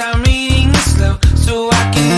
I'm reading slow so I can